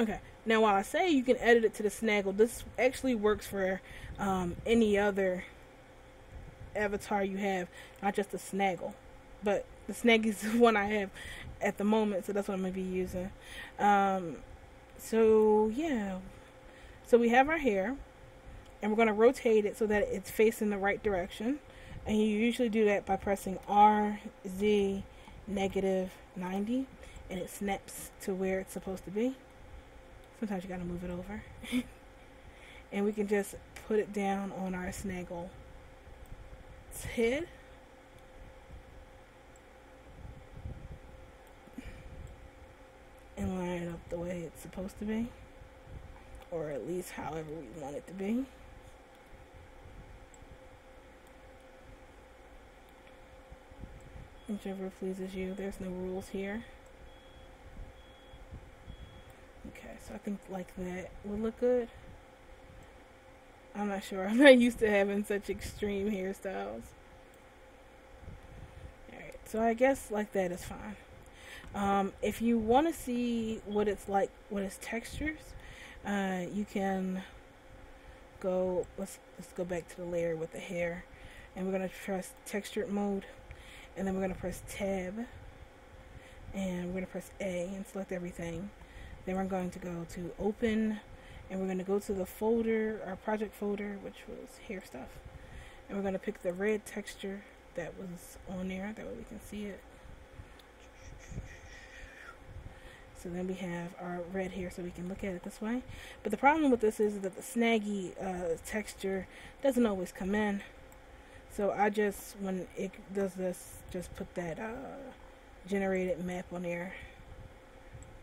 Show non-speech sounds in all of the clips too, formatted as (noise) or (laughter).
Okay. Now, while I say you can edit it to the snaggle, this actually works for um, any other avatar you have, not just the snaggle. But the snag is (laughs) the one I have at the moment, so that's what I'm going to be using. Um, so, yeah. So we have our hair, and we're going to rotate it so that it's facing the right direction. And you usually do that by pressing R, Z, negative 90, and it snaps to where it's supposed to be. Sometimes you got to move it over. (laughs) and we can just put it down on our snaggle head. And line it up the way it's supposed to be. Or at least however we want it to be. Whichever pleases you. There's no rules here. Okay, so I think like that would look good. I'm not sure. (laughs) I'm not used to having such extreme hairstyles. Alright, so I guess like that is fine. Um, if you want to see what it's like, what its textures, uh, you can go. Let's let's go back to the layer with the hair, and we're gonna press textured mode, and then we're gonna press tab, and we're gonna press A and select everything. Then we're going to go to open and we're going to go to the folder, our project folder, which was hair stuff, and we're going to pick the red texture that was on there, that way we can see it. So then we have our red hair so we can look at it this way. But the problem with this is that the snaggy uh, texture doesn't always come in. So I just, when it does this, just put that uh, generated map on there.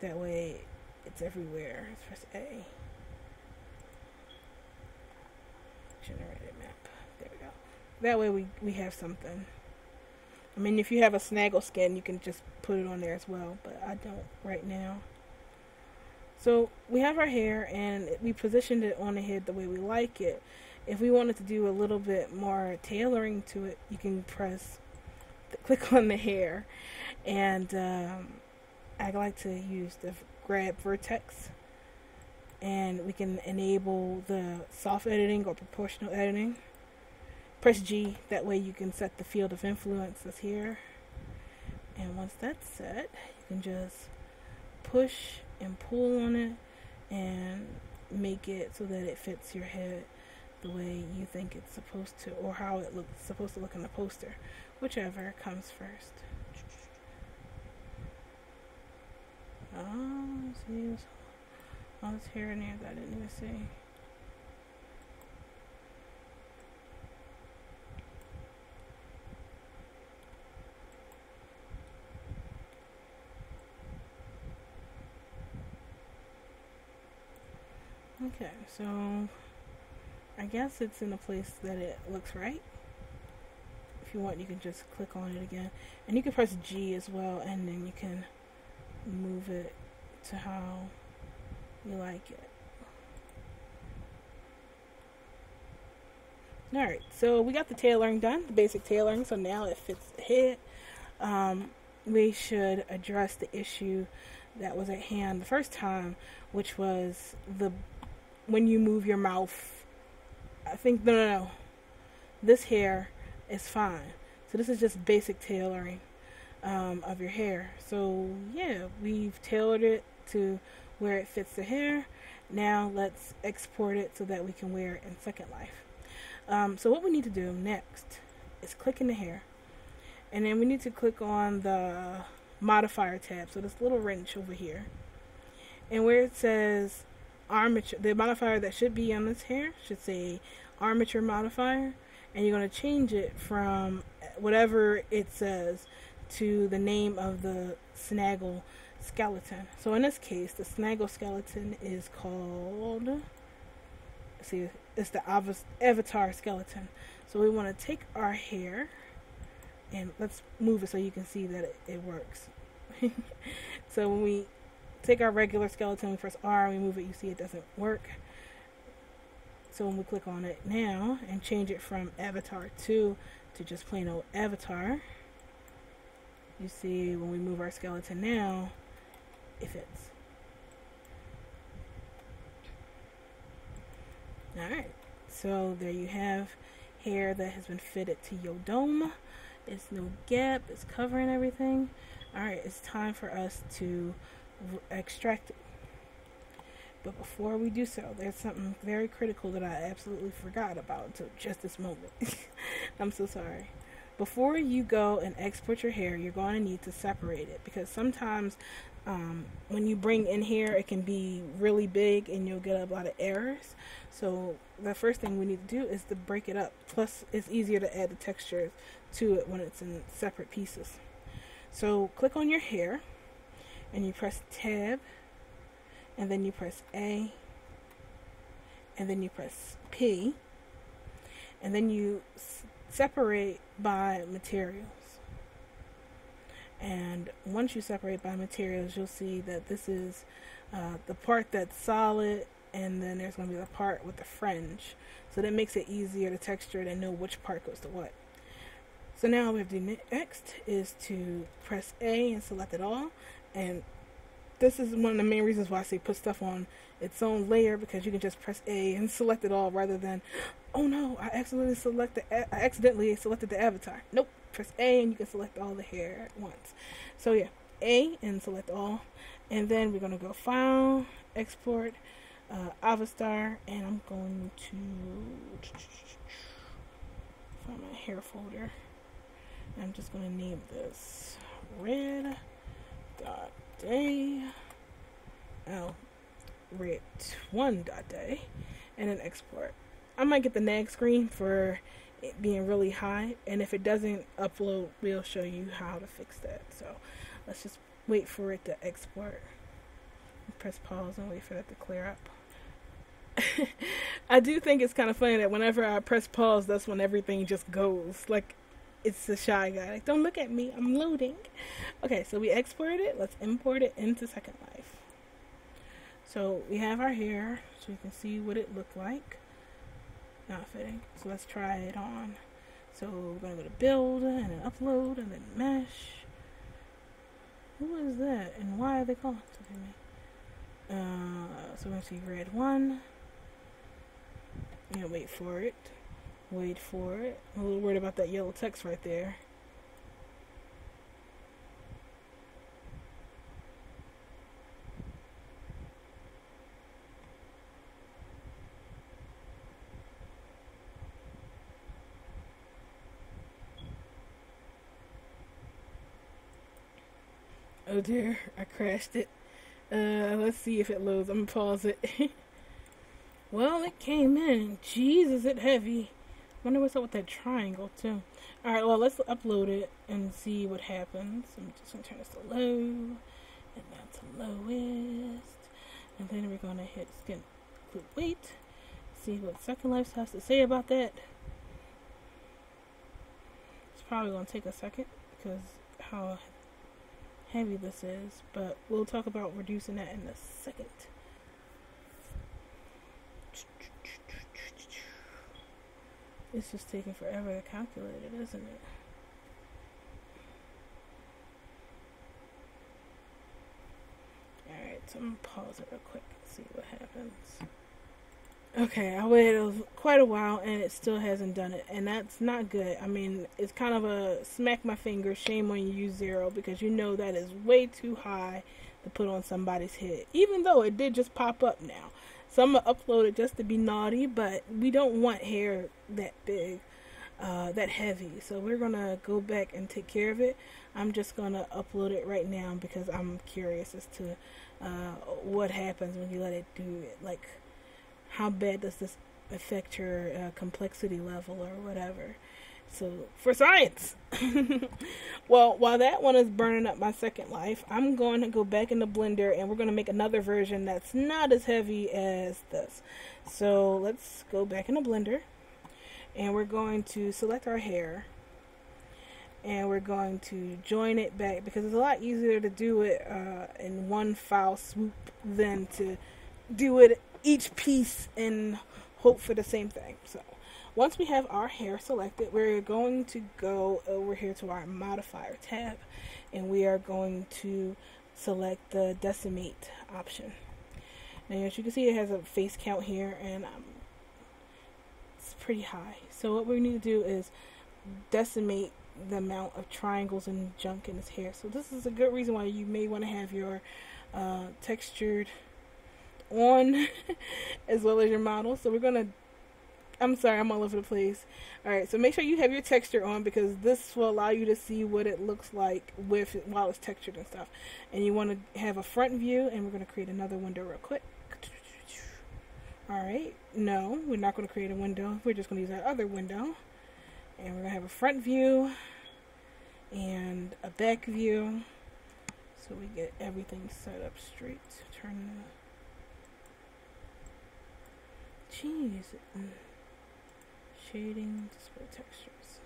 That way it's everywhere. Let's press A. generated map. There we go. That way we, we have something. I mean, if you have a snaggle skin, you can just put it on there as well, but I don't right now. So we have our hair and we positioned it on the head the way we like it. If we wanted to do a little bit more tailoring to it, you can press, click on the hair, and um, like to use the grab vertex and we can enable the soft editing or proportional editing. Press G, that way you can set the field of influences here. And once that's set, you can just push and pull on it and make it so that it fits your head the way you think it's supposed to or how it looks supposed to look in the poster, whichever comes first. See, all this here and there that I didn't even see. Okay, so I guess it's in a place that it looks right. If you want, you can just click on it again. And you can press G as well, and then you can move it to how you like it. Alright, so we got the tailoring done, the basic tailoring, so now it fits the head. Um, we should address the issue that was at hand the first time, which was the when you move your mouth. I think no, no, no. This hair is fine. So this is just basic tailoring um, of your hair. So yeah, we've tailored it to where it fits the hair. Now let's export it so that we can wear it in Second Life. Um, so what we need to do next is click in the hair. And then we need to click on the modifier tab. So this little wrench over here. And where it says armature, the modifier that should be on this hair should say armature modifier. And you're going to change it from whatever it says to the name of the snaggle skeleton. So in this case, the snaggle skeleton is called, see, it's the avatar skeleton. So we want to take our hair and let's move it so you can see that it, it works. (laughs) so when we take our regular skeleton, we press R, we move it, you see it doesn't work. So when we click on it now and change it from avatar 2 to just plain old avatar, you see when we move our skeleton now, effects. Alright, so there you have hair that has been fitted to your dome. It's no gap, it's covering everything. Alright, it's time for us to extract it. But before we do so, there's something very critical that I absolutely forgot about until just this moment. (laughs) I'm so sorry. Before you go and export your hair, you're going to need to separate it because sometimes um, when you bring in hair, it can be really big and you'll get a lot of errors. So the first thing we need to do is to break it up. Plus, it's easier to add the texture to it when it's in separate pieces. So click on your hair and you press tab and then you press A and then you press P and then you separate by materials. And once you separate by materials, you'll see that this is uh, the part that's solid, and then there's going to be the part with the fringe. So that makes it easier to texture it and know which part goes to what. So now we have to do next is to press A and select it all. And this is one of the main reasons why I say put stuff on its own layer because you can just press A and (laughs) select it all rather than, oh no, I accidentally selected I accidentally selected the avatar. Nope, press A and you can select all the hair at once. So yeah, A and select all, and then we're gonna go File, Export, uh, Avastar, and I'm going to find my hair folder. I'm just gonna name this red dot day. Oh, red one dot day, and then export. I might get the nag screen for it being really high, and if it doesn't upload, we'll show you how to fix that. So let's just wait for it to export. Press pause and wait for that to clear up. (laughs) I do think it's kind of funny that whenever I press pause, that's when everything just goes. Like it's the shy guy. Like, don't look at me, I'm loading. Okay, so we exported it. Let's import it into Second Life. So we have our hair, so you can see what it looked like. Not fitting. So let's try it on. So we're gonna go to build and then upload and then mesh. Who is that and why are they calling to me? Uh, so we're gonna see red one. Yeah, wait for it. Wait for it. I'm a little worried about that yellow text right there. Oh dear, I crashed it. Uh, let's see if it loads. I'm gonna pause it. (laughs) well, it came in. Jeez, is it heavy? Wonder what's up with that triangle too. All right, well let's upload it and see what happens. I'm just gonna turn this to low, and that's lowest, and then we're gonna hit skin click wait. See what Second Life has to say about that. It's probably gonna take a second because how heavy this is, but we'll talk about reducing that in a second. It's just taking forever to calculate it, isn't it? Alright, so I'm gonna pause it real quick and see what happens. Okay, I waited quite a while and it still hasn't done it, and that's not good. I mean, it's kind of a smack my finger, shame on you, zero, because you know that is way too high to put on somebody's head. Even though it did just pop up now. Some upload it just to be naughty, but we don't want hair that big, uh, that heavy. So we're gonna go back and take care of it. I'm just gonna upload it right now because I'm curious as to uh, what happens when you let it do it. Like, how bad does this affect your uh, complexity level or whatever? So for science. (laughs) well, while that one is burning up my second life, I'm going to go back in the blender and we're going to make another version that's not as heavy as this. So let's go back in the blender and we're going to select our hair and we're going to join it back because it's a lot easier to do it uh, in one file swoop than to do it each piece and hope for the same thing. So once we have our hair selected, we're going to go over here to our modifier tab and we are going to select the decimate option. Now as you can see it has a face count here and I'm it's pretty high. So what we need to do is decimate the amount of triangles and junk in his hair. So this is a good reason why you may want to have your uh, textured on (laughs) as well as your model. So we're gonna. I'm sorry, I'm all over the place. All right, so make sure you have your texture on because this will allow you to see what it looks like with while it's textured and stuff. And you want to have a front view, and we're gonna create another window real quick. All right, no, we're not going to create a window. We're just going to use our other window. And we're going to have a front view and a back view. So we get everything set up straight. Turn the cheese mm, shading display textures.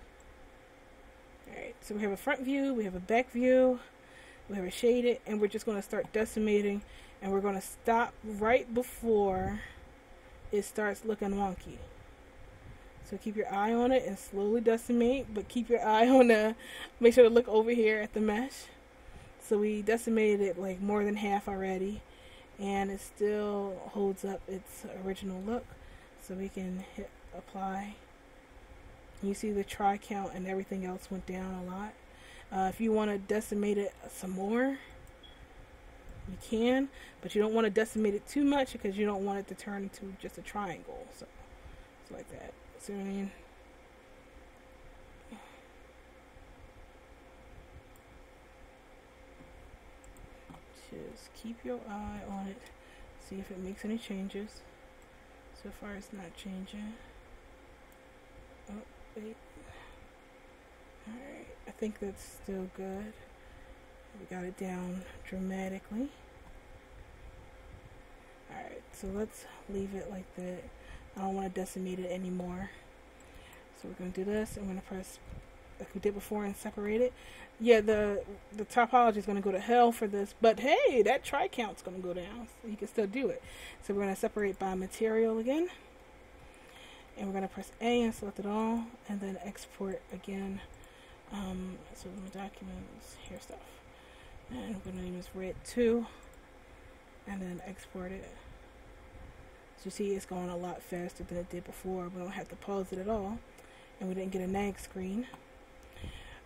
Alright, so we have a front view, we have a back view, we have a shaded, and we're just going to start decimating and we're going to stop right before it starts looking wonky. So keep your eye on it and slowly decimate, but keep your eye on the, make sure to look over here at the mesh. So we decimated it like more than half already, and it still holds up its original look. So we can hit apply. You see the tri count and everything else went down a lot. Uh, if you want to decimate it some more, you can, but you don't want to decimate it too much because you don't want it to turn into just a triangle. So it's like that. See what I mean? Just keep your eye on it. See if it makes any changes. So far it's not changing. Oh, wait. Alright, I think that's still good. We got it down dramatically. Alright, so let's leave it like that. I don't want to decimate it anymore. So we're going to do this. I'm going to press like we did before and separate it. Yeah, the the topology is going to go to hell for this, but hey, that tri count's going to go down. So you can still do it. So we're going to separate by material again. And we're going to press A and select it all, and then export again. Um, so my documents, here stuff and we're going to use red 2 and then export it so you see it's going a lot faster than it did before we don't have to pause it at all and we didn't get a nag screen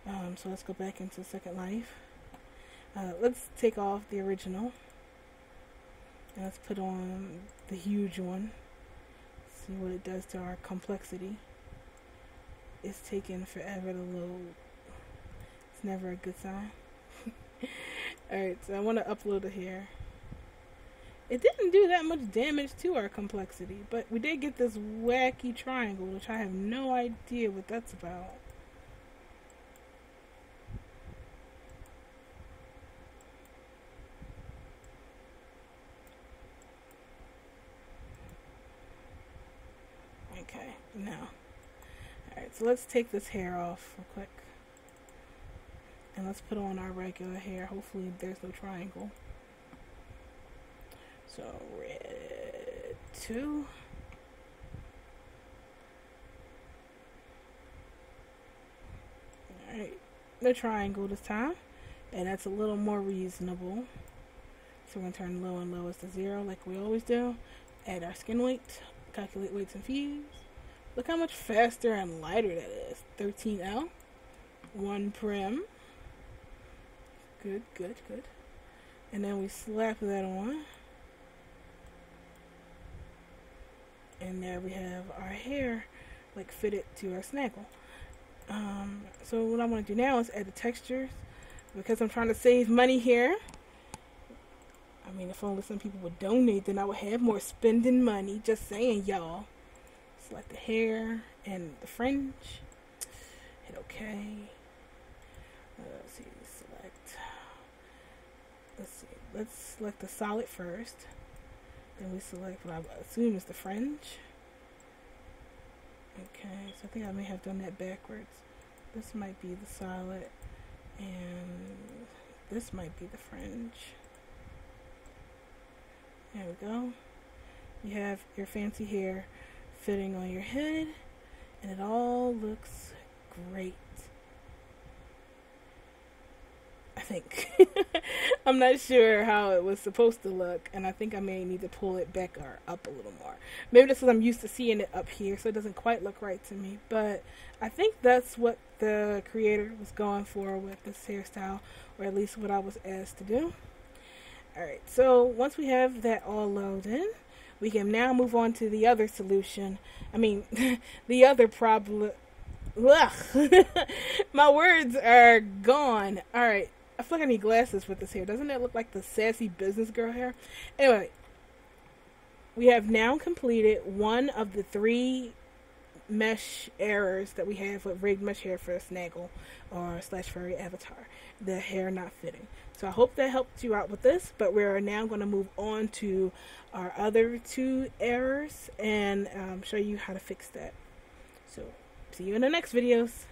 um, so let's go back into second life. Uh, let's take off the original. And let's put on the huge one. See what it does to our complexity. It's taking forever to load. It's never a good sign. (laughs) Alright, so I want to upload it here. It didn't do that much damage to our complexity, but we did get this wacky triangle, which I have no idea what that's about. Okay, now. Alright, let's take this hair off real quick. And let's put on our regular hair. Hopefully there's no triangle. So red two. Alright, no triangle this time. And that's a little more reasonable. So we're going to turn low and lowest to zero like we always do. Add our skin weight. Calculate weights and fees. Look how much faster and lighter that is. 13L. 1 prim. Good, good, good. And then we slap that on. And there we have our hair like fitted to our snaggle. Um, so what I want to do now is add the textures because I'm trying to save money here. I mean, if only some people would donate, then I would have more spending money. Just saying, y'all. Select the hair and the fringe. Hit OK. Uh, let's see select. let's see, let's select the solid first. Then we select what I assume is the fringe. Okay, so I think I may have done that backwards. This might be the solid, and this might be the fringe. There we go. You have your fancy hair fitting on your head, and it all looks great. I think. (laughs) I'm not sure how it was supposed to look, and I think I may need to pull it back or up a little more. Maybe that's because I'm used to seeing it up here, so it doesn't quite look right to me. But I think that's what the creator was going for with this hairstyle, or at least what I was asked to do. Alright, so once we have that all loaded, we can now move on to the other solution. I mean, (laughs) the other problem. Ugh. (laughs) My words are gone. Alright, I feel like I need glasses with this hair. Doesn't that look like the sassy business girl hair? Anyway, we have now completed one of the three mesh errors that we have with rigged mesh hair for snaggle or slash furry avatar. The hair not fitting. So I hope that helped you out with this, but we're now going to move on to our other two errors and um, show you how to fix that. So see you in the next videos.